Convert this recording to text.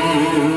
you.